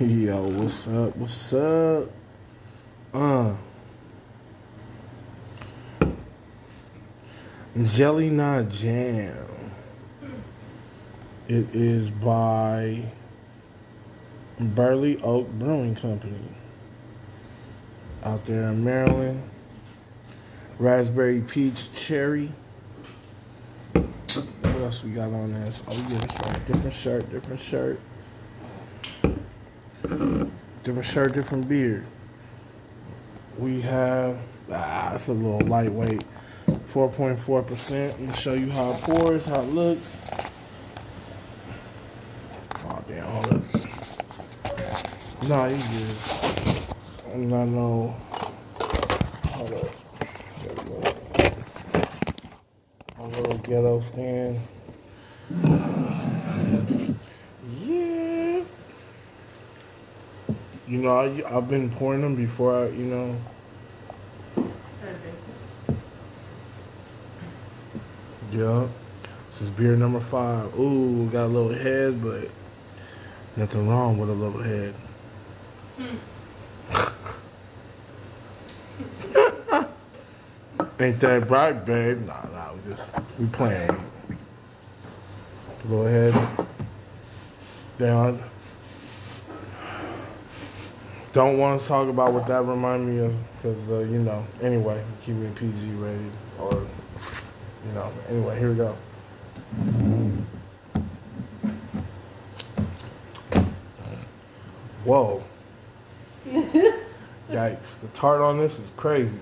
Yo, what's up? What's up? Uh. Jelly Not Jam. It is by Burley Oak Brewing Company out there in Maryland. Raspberry Peach Cherry. What else we got on this? Oh, yeah, it's like different shirt, different shirt. Different shirt, different beard. We have, ah, it's a little lightweight. 4.4%. I'm gonna show you how it pours, how it looks. Oh, damn, hold up. Nah, you good. I'm not no, hold up. There we go. A little ghetto stand. You know, I, I've been pouring them before I, you know. Yeah. This is beer number five. Ooh, got a little head, but nothing wrong with a little head. Ain't that right, babe? Nah, nah, we just we playing. Go ahead. Down. Don't want to talk about what that remind me of, because uh, you know. Anyway, keep me PG rated, or you know. Anyway, here we go. Whoa. Yikes! The tart on this is crazy.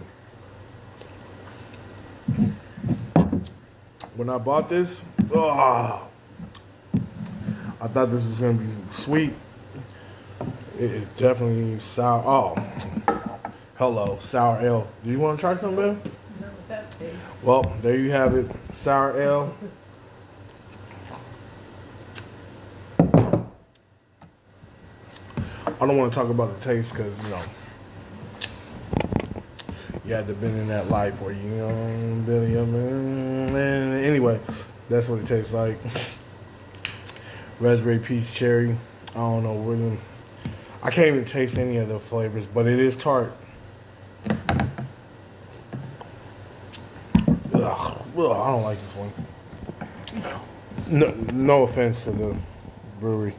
When I bought this, oh, I thought this was gonna be sweet. It is definitely sour. Oh, hello, sour ale. Do you want to try that's big. Well, there you have it, sour ale. I don't want to talk about the taste because you know you had to been in that life where you know. And anyway, that's what it tastes like. Raspberry peach cherry. I don't know. We're gonna, I can't even taste any of the flavors, but it is tart. Ugh, ugh, I don't like this one. No, no offense to the brewery.